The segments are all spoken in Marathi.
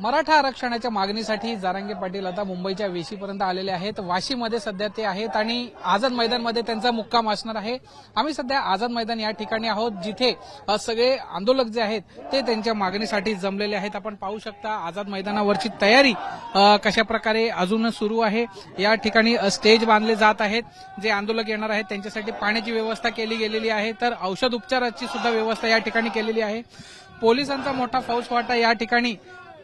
मराठा आरक्षणाच्या मागणीसाठी जारांगे पाटील आता मुंबईच्या वेशीपर्यंत आलेले आहेत. वाशीमध्ये सध्या ते आहेत आणि आझाद मैदानमध्ये त्यांचा मुक्काम असणार आहे. आम्ही सध्या आझाद मैदान या ठिकाणी आहोत जिथे सगळे आंदोलक जे आहेत ते त्यांच्या मागणीसाठी जमलेले आहेत. आपण पाहू शकता आझाद मैदानावरची तयारी कशा प्रकारे अजून सुरू आहे. या ठिकाणी स्टेज बांधले जात आहेत. जे आंदोलक येणार आहेत त्यांच्यासाठी पाण्याची व्यवस्था केली गेलेली आहे. तर औषध उपचाराची सुद्धा व्यवस्था या ठिकाणी केलेली आहे. पोलिसांचा मोठा फौजफाटा या ठिकाणी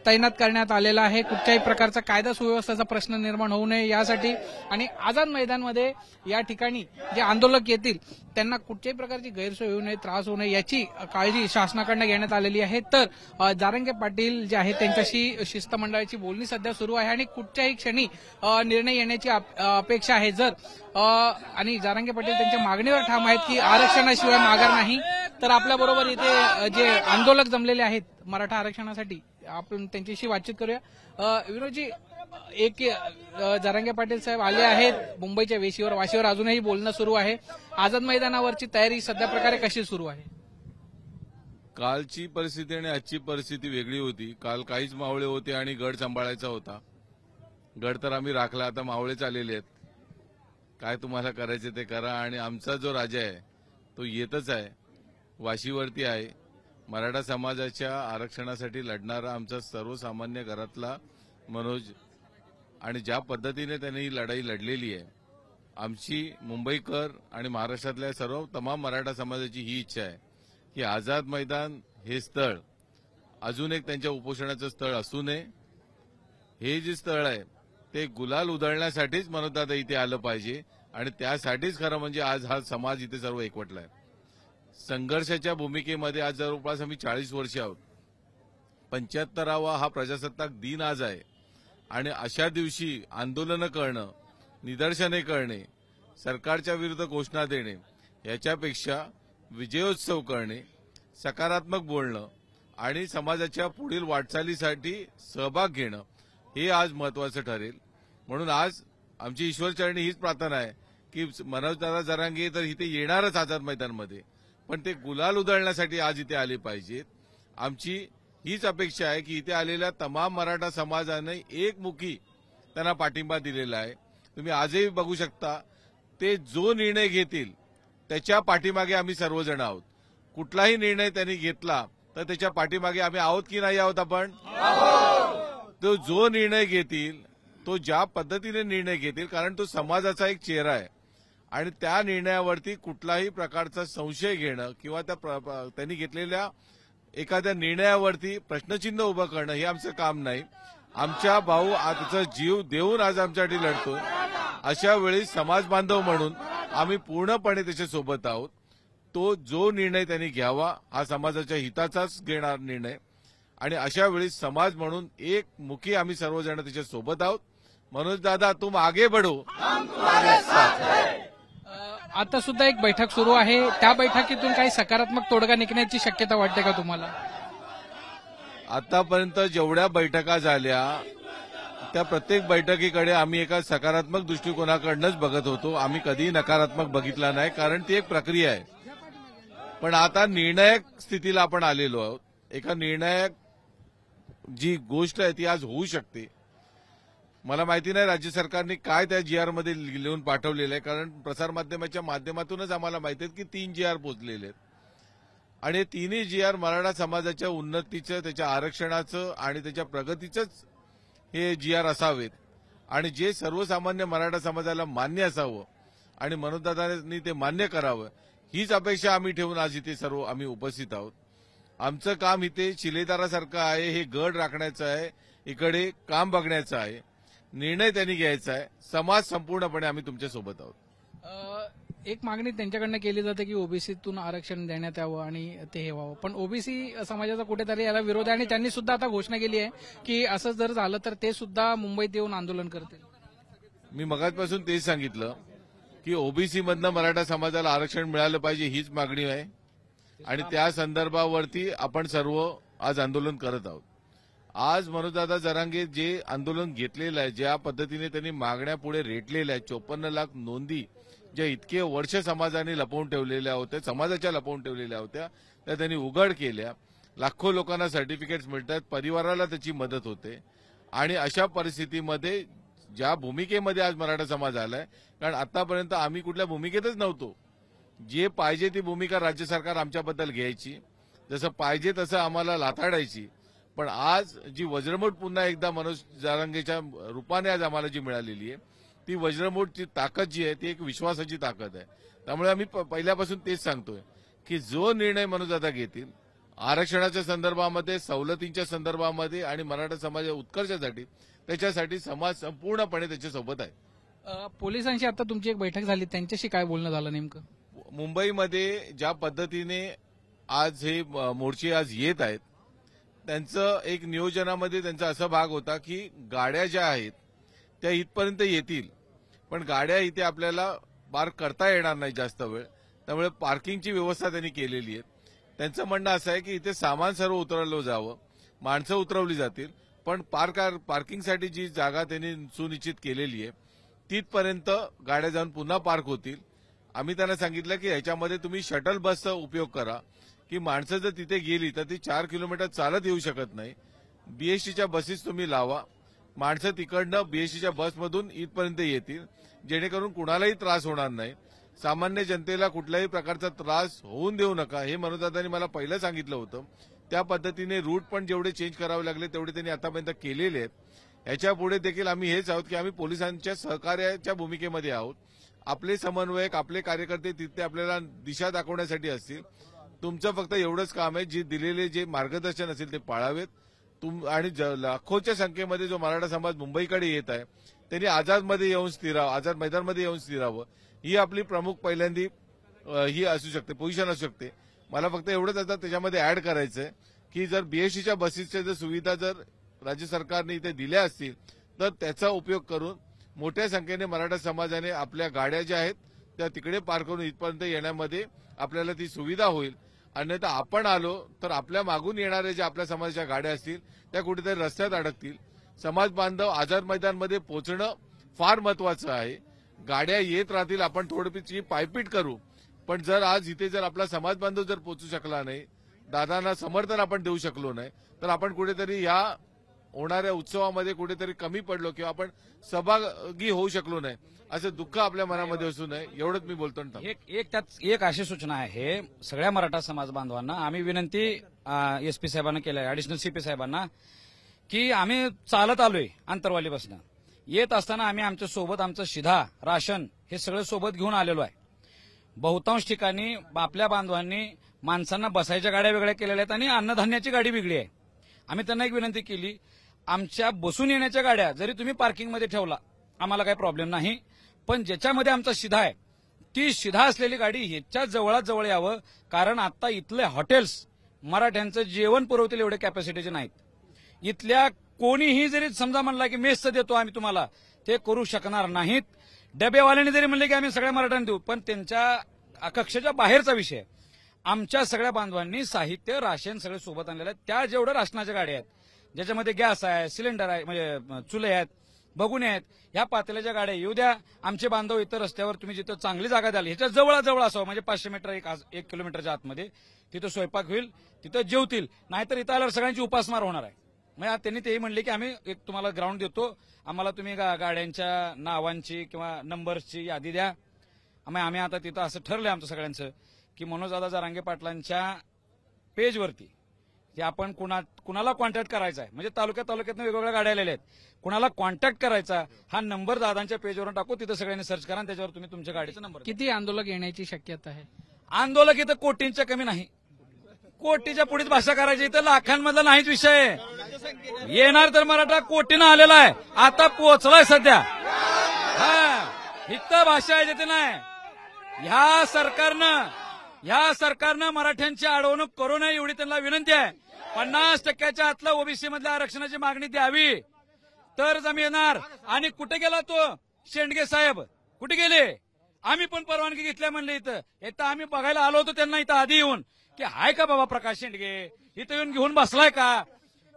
तैनात करण्यात आलेला आहे. कुठल्याही प्रकारचा कायदा सुव्यवस्थेचा प्रश्न निर्माण होऊ नये यासाठी आणि आझाद मैदानमध्ये या ठिकाणी जे आंदोलक येतील त्यांना कुठच्याही प्रकारची गैरसोय होऊ नये त्रास होऊ नये याची काळजी शासनाकडनं घेण्यात आलेली आहे. तर जारंगे पाटील जे आहेत त्यांच्याशी शिष्टमंडळाची बोलणी सध्या सुरू आहे आणि कुठच्याही क्षणी निर्णय येण्याची अपेक्षा आहे. जर आणि जारंगे पाटील त्यांच्या मागणीवर ठाम आहेत की आरक्षणाशिवाय माघार नाही तर आपल्याबरोबर इथे जे आंदोलक जमलेले आहेत मराठा आरक्षणासाठी आपण त्यांच्याशी बातचीत करूया. विनोदजी एक जरांगे पाटील साहेब आले आहेत मुंबईच्या वेशीवर वाशीवर अजूनही बोलणं सुरू आहे. आझाद मैदानावरची तयारी सध्या प्रकारे कशी सुरू आहे? कालची परिस्थिती आणि आजची परिस्थिती वेगळी होती. काल काहीच मावळे होते आणि गड सांभाळायचा होता. गड तर आम्ही राखला आता मावळेच आलेले आहेत. काय तुम्हाला करायचे ते करा. आणि आमचा जो राजा आहे तो येतच आहे. वाशीवरती आहे. मराठा समाजाच्या आरक्षणासाठी लढणारा आमचा सर्वसामान्य घरातला मनोज आणि ज्या पद्धतीने त्यांनी ही लढाई लढलेली आहे आमची मुंबईकर आणि महाराष्ट्रातल्या सर्व तमाम मराठा समाजाची ही इच्छा आहे की आझाद मैदान हे स्थळ अजून एक त्यांच्या उपोषणाचं स्थळ असू नये. हे जे स्थळ आहे ते गुलाल उधळण्यासाठीच मनोदादा इथे आलं पाहिजे आणि त्यासाठीच खरं म्हणजे आज हा समाज इथे सर्व एकवटला आहे. संघर्षाच्या भूमिकेमध्ये आज जवळपास आम्ही चाळीस वर्षे आहोत. पंच्याहत्तरावा हा प्रजासत्ताक दिन आज आहे. आणि अशा दिवशी आंदोलनं करणं निदर्शने करणे सरकारच्या विरुद्ध घोषणा देणे याच्यापेक्षा विजयोत्सव करणे सकारात्मक बोलणं आणि समाजाच्या पुढील वाटचालीसाठी सहभाग घेणं हे आज महत्वाचं ठरेल. म्हणून आज आमची ईश्वरचरणी हीच प्रार्थना आहे की मनोजदादा जरांगे तर इथे येणारच आझाद मैदानमध्ये. पण ते गुलाल उधळण्यासाठी आज इथे आले पाहिजेत. आमची हीच अपेक्षा आहे की इथे आलेल्या तमाम मराठा समाजाने एकमुखी त्यांना पाठिंबा दिलेला आहे. तुम्ही आजही बघू शकता ते जो निर्णय घेतील त्याच्या पाठीमागे आम्ही सर्वजण आहोत. कुठलाही निर्णय त्यांनी घेतला तर त्याच्या पाठीमागे आम्ही आहोत की नाही आहोत आपण? तो जो निर्णय घेतील तो ज्या पद्धतीने निर्णय घेतील कारण तो समाजाचा एक चेहरा आहे. आणि त्या निर्णयावरती कुठलाही प्रकारचा संशय घेणं किंवा त्या प्र- त्यांनी घेतलेल्या एखाद्या निर्णयावरती प्रश्नचिन्ह उभं करणं हे आमचं काम नाही. आमच्या भाऊ आजचा जीव देऊन आज आमच्यासाठी लढतो. अशा वेळी समाज बांधव म्हणून आम्ही पूर्णपणे त्याच्यासोबत आहोत. तो जो निर्णय त्यांनी घ्यावा हा समाजाच्या हिताचाच घेणार निर्णय. आणि अशा वेळी समाज म्हणून एक मुखी आम्ही सर्वजण त्याच्यासोबत आहोत. मनोज दादा तुम आगे बढो. आता सुद्धा एक बैठक सुरू आहे. त्या बैठकीतून काही सकारात्मक तोडगा निघण्याची शक्यता वाटते का तुम्हाला? आतापर्यंत जेवढ्या बैठका झाल्या त्या प्रत्येक बैठकीकडे आम्ही एका सकारात्मक दृष्टिकोनाकडनंच बघत होतो. आम्ही कधीही नकारात्मक बघितला नाही कारण ती एक प्रक्रिया आहे. पण आता निर्णायक स्थितीला आपण आलेलो आहोत. एका निर्णायक जी गोष्ट आहे ती आज होऊ शकते. मला माहिती नाही राज्य सरकारने काय त्या जी आरमध्ये लिहून पाठवलेलं आहे कारण प्रसारमाध्यमाच्या माध्यमातूनच आम्हाला माहिती आहे की तीन जी आर पोचलेले आहेत. आणि हे तिन्ही जी आर मराठा समाजाच्या उन्नतीचं त्याच्या आरक्षणाचं आणि त्याच्या प्रगतीचंच हे जी आर असावेत. आणि जे सर्वसामान्य मराठा समाजाला मान्य असावं आणि मनोजदादांनी ते मान्य करावं हीच अपेक्षा आम्ही ठेवून आज इथे सर्व आम्ही उपस्थित आहोत. आमचं काम इथे शिलेदारासारखं आहे हे गड राखण्याचं आहे इकडे काम बघण्याचं आहे. निर्णय त्यांनी घ्यायचा आहे. समाज संपूर्णपणे आम्ही तुमच्यासोबत आहोत. एक मागणी त्यांच्याकडनं केली जाते की ओबीसीतून आरक्षण देण्यात यावं आणि ते हे व्हावं. पण ओबीसी समाजाचा कुठेतरी याला विरोध आहे आणि त्यांनी सुद्धा आता घोषणा केली आहे की असं जर झालं तर ते सुद्धा मुंबईत येऊन आंदोलन करतील. मी मगाचपासून तेच सांगितलं की ओबीसी मधनं मराठा समाजाला आरक्षण मिळालं पाहिजे हीच मागणी आहे. आणि त्या संदर्भावरती आपण सर्व आज आंदोलन करत आहोत. आज मनोजदादा जरांगे जे आंदोलन घेतलेलं आहे ज्या पद्धतीने त्यांनी मागण्या पुढे रेटलेल्या आहेत चोपन्न लाख नोंदी ज्या इतके वर्ष समाजाने लपवून ठेवलेल्या होत्या समाजाच्या लपवून ठेवलेल्या होत्या त्या त्यांनी उघड केल्या. लाखो लोकांना सर्टिफिकेट्स मिळतात परिवाराला त्याची मदत होते. आणि अशा परिस्थितीमध्ये ज्या भूमिकेमध्ये आज मराठा समाज आलाय कारण आतापर्यंत आम्ही कुठल्या भूमिकेतच नव्हतो. जे पाहिजे ती भूमिका राज्य सरकार आमच्याबद्दल घ्यायची जसं पाहिजे तसं आम्हाला लाथाडायची पण आज जी वज्रमूठ पुन्हा एकदा मनोज जारंगेच्या रूपाने आज आम्हाला जी मिळालेली आहे ती वज्रमूठची ताकद जी आहे ती एक विश्वासाची ताकद आहे. त्यामुळे आम्ही पहिल्यापासून तेच सांगतोय की जो निर्णय मनोज आता घेतील आरक्षणाच्या संदर्भामध्ये सवलतींच्या संदर्भामध्ये आणि मराठा समाजाच्या उत्कर्षासाठी त्याच्यासाठी समाज संपूर्णपणे त्याच्यासोबत आहे. पोलिसांशी आता तुमची एक बैठक झाली त्यांच्याशी काय बोलणं झालं नेमकं? मुंबईमध्ये ज्या पद्धतीने आज हे मोर्चे आज येत आहेत त्यांचं एक नियोजनामध्ये त्यांचा असा भाग होता की गाड्या ज्या आहेत त्या इथपर्यंत येतील. पण गाड्या इथे आपल्याला पार्क करता येणार नाही जास्त वेळ. त्यामुळे पार्किंगची व्यवस्था त्यांनी केलेली आहे. त्यांचं म्हणणं असं आहे की इथे सामान सर्व उतरवलं जावं. माणसं उतरवली जातील. पण पार्क पार्किंगसाठी जी जागा त्यांनी सुनिश्चित केलेली आहे तिथपर्यंत गाड्या जाऊन पुन्हा पार्क होतील. आम्ही त्यांना सांगितलं की याच्यामध्ये तुम्ही शटल बसचा उपयोग करा. की माणसं जर तिथे गेली तर ती चार किलोमीटर चालत येऊ शकत नाही. बीएसटीच्या बसेस तुम्ही लावा. माणसं तिकडनं बीएसटीच्या बसमधून इथपर्यंत येतील जेणेकरून कुणालाही त्रास होणार नाही. सामान्य जनतेला कुठल्याही प्रकारचा त्रास होऊन देऊ नका हे मनोजदादांनी मला पहिलं सांगितलं होतं. त्या पद्धतीने रूट पण जेवढे चेंज करावे लागले तेवढे त्यांनी आतापर्यंत केलेले आहेत. याच्यापुढे देखील आम्ही हेच आहोत की आम्ही पोलिसांच्या सहकार्याच्या भूमिकेमध्ये आहोत. आपले समन्वयक आपले कार्यकर्ते तिथे आपल्याला दिशा दाखवण्यासाठी असतील. तुमचं फक्त एवढंच काम आहे जे दिलेले जे मार्गदर्शन असेल ते पाळावेत. तुम आणि ज- लाखोच्या संख्येमध्ये जो मराठा समाज मुंबईकडे येत आहे त्यांनी आझादमध्ये येऊन स्थिरावं आझाद मैदानमध्ये येऊन स्थिरावं. ही आपली प्रमुख पहिल्यांदी ही असू शकते पोझिशन असू शकते. मला फक्त एवढंच आता त्याच्यामध्ये ऍड करायचंय की जर बीएसटीच्या बसेसच्या जर सुविधा जर राज्य सरकारने इथे दिल्या असतील तर त्याचा उपयोग करून मोठ्या संख्येने मराठा समाजाने आपल्या गाड्या ज्या आहेत त्या तिकडे पार करून इथपर्यंत येण्यामध्ये आपल्याला ती सुविधा होईल. अन्यथा आपण आलो तर आपल्या मागून येणाऱ्या ज्या आपल्या समाजाच्या गाड्या असतील त्या कुठेतरी रस्त्यात अडकतील. समाज बांधव आझाद मैदानमध्ये पोहोचणं फार महत्वाचं आहे. गाड्या येत राहतील आपण थोडीशी पायपीट करू. पण जर आज इथे जर आपला समाज बांधव जर पोचू शकला नाही दादांना समर्थन आपण देऊ शकलो नाही तर आपण कुठेतरी या होणाऱ्या उत्सवामध्ये कुठेतरी कमी पडलो किंवा आपण सहभागी होऊ शकलो नाही असं दुःख आपल्या मनामध्ये असू नये एवढंच मी बोलतो एक एक त्यात एक अशी सूचना आहे सगळ्या मराठा समाज बांधवांना आम्ही विनंती एसपी साहेबांना केली आहे सी सीपी साहेबांना की आम्ही चालत आलोय आंतरवालीपासून. येत असताना आम्ही आमच्यासोबत आमचं शिधा राशन हे सगळं सोबत घेऊन आलेलो आहे. बहुतांश ठिकाणी आपल्या बांधवांनी माणसांना बसायच्या गाड्या वेगळ्या केलेल्या आहेत आणि अन्नधान्याची गाडी वेगळी आहे. आम्ही त्यांना एक विनंती केली आमच्या बसून येण्याच्या गाड्या जरी तुम्ही पार्किंगमध्ये ठेवला आम्हाला काही प्रॉब्लेम नाही. पण ज्याच्यामध्ये आमचा शिधा आहे ती शिधा असलेली गाडी ह्याच्या जवळात जवळ यावं कारण आता इथले हॉटेल्स मराठ्यांचं जेवण पुरवतील एवढे कॅपॅसिटीचे नाहीत. इथल्या कोणीही जरी समजा म्हणला की मेसचं देतो आम्ही तुम्हाला ते करू शकणार नाहीत. डबेवाल्याने जरी म्हणले की आम्ही सगळ्या मराठ्यांना देऊ पण त्यांच्या कक्षेच्या बाहेरचा विषय आमच्या सगळ्या बांधवांनी साहित्य राशन सगळे सोबत आणलेलं आहे. त्या जेवढ्या राशनाच्या गाड्या आहेत ज्याच्यामध्ये गॅस आहे सिलेंडर आहे म्हणजे चुले आहेत बघून आहेत ह्या पातेल्याच्या गाड्या येऊ द्या. आमचे बांधव इतर रस्त्यावर तुम्ही जिथं चांगली जागा द्याल ह्याच्या जवळजवळ असावं हो, म्हणजे पाचशे मीटर एक एक किलोमीटरच्या आतमध्ये तिथं स्वयंपाक होईल तिथं जेवतील. नाहीतर इथं आल्यावर सगळ्यांची उपासमार होणार आहे. म्हणजे मग त्यांनी तेही म्हणले की आम्ही एक तुम्हाला ग्राउंड देतो आम्हाला तुम्ही गा- गाड्यांच्या नावांची किंवा नंबर्सची यादी द्या. आम्ही आम्ही आता तिथं असं ठरलंय आमचं सगळ्यांचं की मनोजदादा जारांगे पाटलांच्या पेजवरती की आपण कुणा कुणाला कॉन्टॅक्ट करायचा आहे? म्हणजे तालुक्यात तालुक्यात वेगवेगळ्या गाड्या आलेल्या आहेत. कुणाला कॉन्टॅक्ट करायचा हा नंबर दादांच्या पेजवरून टाकू तिथं सगळ्यांनी सर्च करा आणि त्याच्यावर तुम्ही तुमच्या गाडीचा नंबर. किती आंदोलक येण्याची शक्यता आहे? आंदोलक इथं कोटींच्या कमी नाही. कोटीच्या पुढीच भाषा करायची इथं लाखांमधला नाहीच विषय. आहे. येणार तर मराठा कोटीनं आलेला आहे. आता पोहोचलाय सध्या. हा इथं भाषा आहे तिथे नाही. ह्या सरकारनं ह्या सरकारनं मराठ्यांची अडवणूक करू नये एवढी त्यांना विनंती आहे. पन्नास टक्क्याच्या आतलं ओबीसी मधल्या आरक्षणाची मागणी द्यावी. तरच आम्ही येणार. आणि कुठे गेला तो? शेंडगे साहेब कुठे गेले? आम्ही पण परवानगी घेतल्या म्हणले इथं. इथं आम्ही बघायला आलो होतो त्यांना इथं आधी येऊन. की हाय का बाबा प्रकाश शेंडगे? इथं येऊन घेऊन बसलाय का?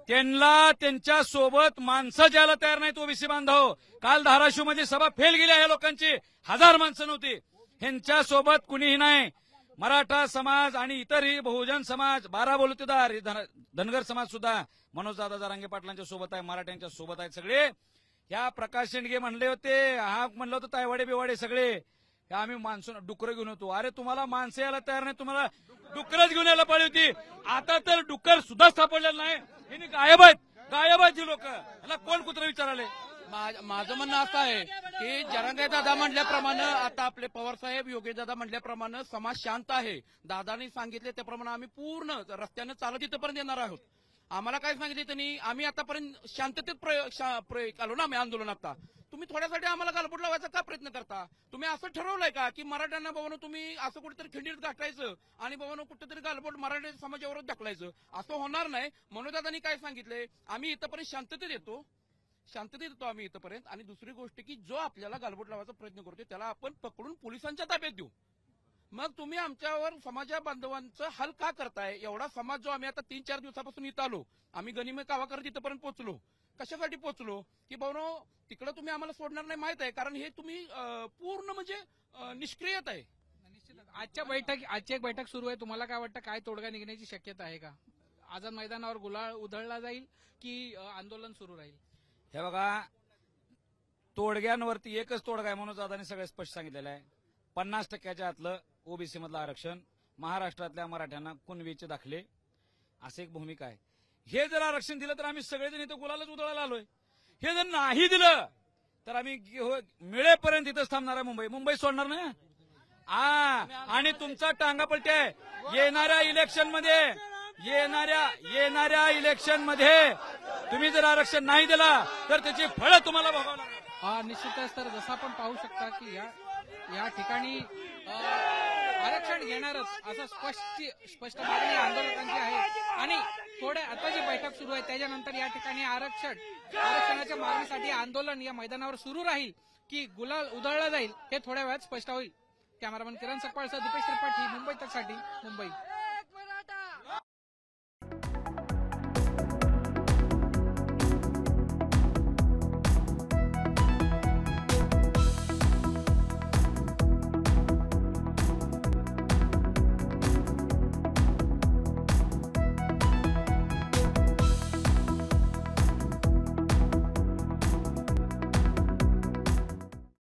त्यांना त्यांच्यासोबत माणसं ज्याला तयार नाहीत ओबीसी बांधव. काल धाराशिवमध्ये सभा फेल गेल्या आहे लोकांची. हजार माणसं नव्हती. ह्यांच्या सोबत कुणीही नाही. मराठा समाज आणि इतरही बहुजन समाज बारा बोलतेदार हे धनगर समाज सुद्धा मनोज दादा जारांगे पाटलांच्या सोबत आहे मराठ्यांच्या सोबत आहेत सगळे. या प्रकाश शेंडगे म्हणले होते हा म्हणलं होतं तायवाडे बिवाडे सगळे. आम्ही माणसं डुकरं घेऊन होतो अरे तुम्हाला माणसं यायला तयार नाही तुम्हाला डुकरच घेऊन यायला पाहिजे होती. आता तर डुक्कर सुद्धा सापडलेलं नाही. हे गायब आहेत. गायब आहेत लोक. याला कोण कुत्र विचाराले? माझं म्हणणं असं आहे की जरंगे दादा म्हटल्याप्रमाणे आता आपले पवार साहेब दादा म्हटल्याप्रमाणे समाज शांत आहे. दादानी सांगितले त्याप्रमाणे आम्ही पूर्ण रस्त्यानं चालत इथपर्यंत येणार आहोत. आम्हाला काय सांगितले त्यांनी? आम्ही आतापर्यंत शांततेत प्रयोग आलो ना आम्ही आंदोलन आता. तुम्ही थोड्यासाठी आम्हाला गालबोट लावायचा का प्रयत्न करता? तुम्ही असं ठरवलंय का की मराठ्यांना बाबांनो तुम्ही असं कुठेतरी खिंडीत गाठायचं आणि बाबांनो कुठेतरी गालबोट मराठी समाजावर ढकलायचं? असं होणार नाही. म्हणून दादांनी काय सांगितलंय? आम्ही इथंपर्यंत शांततेत येतो. शांततेत येतो आम्ही इथपर्यंत. आणि दुसरी गोष्ट की जो आपल्याला गालबोट लावायचा प्रयत्न करतोय त्याला आपण पकडून पोलिसांच्या ताब्यात देऊ. मग तुम्ही आमच्यावर समाजा बांधवांचं हल का करताय? एवढा समाज जो आम्ही आता तीन चार दिवसापासून इथं आलो आम्ही गनिमे कावा करत इथपर्यंत पोहोचलो. कशासाठी पोहोचलो? की भाऊ तिकडं तुम्ही आम्हाला सोडणार नाही माहीत आहे कारण हे तुम्ही पूर्ण म्हणजे निष्क्रियत आहे. आजच्या बैठक आजची एक बैठक सुरू आहे. तुम्हाला काय वाटतं काय तोडगा निघण्याची शक्यता आहे का? आझाद मैदानावर गुलाळ उधळला जाईल की आंदोलन सुरू राहील? हे बघा तोडग्यांवरती एकच तोडगा आहे म्हणून दादानी सगळं स्पष्ट सांगितलेलं आहे. पन्नास टक्क्याच्या आतलं ओबीसी मधलं आरक्षण महाराष्ट्रातल्या मराठ्यांना कुणवीचे दाखले. असे एक भूमिका आहे. हे जर आरक्षण दिलं तर आम्ही सगळेजण इथं कुलालाच उधळायला आलोय. हे जर नाही दिलं तर आम्ही हो- मिळेपर्यंत इथंच थांबणार आहे मुंबई. मुंबई सोडणार नाही आणि तुमचा टांगा आहे. येणाऱ्या इलेक्शनमध्ये येणाऱ्या येणाऱ्या इलेक्शनमध्ये तुम्ही जर आरक्षण नाही दिला तर त्याची फळं तुम्हाला भोगावं लागणार. निश्चितच. तर जसं आपण पाहू शकता की या या ठिकाणी आरक्षण घेणारच असं स्पष्ट स्पष्ट मागणी आंदोलकांची आहे. आणि थोड्या आता जी बैठक सुरू आहे त्याच्यानंतर या ठिकाणी आरक्षण आरक्षणाच्या मागणीसाठी आंदोलन या मैदानावर सुरू राहील की गुलाल उधळला जाईल हे थोड्या वेळात स्पष्ट होईल. कॅमेरामन किरण सकपाळसह दीपेश त्रिपाठी मुंबई तकसाठी मुंबई.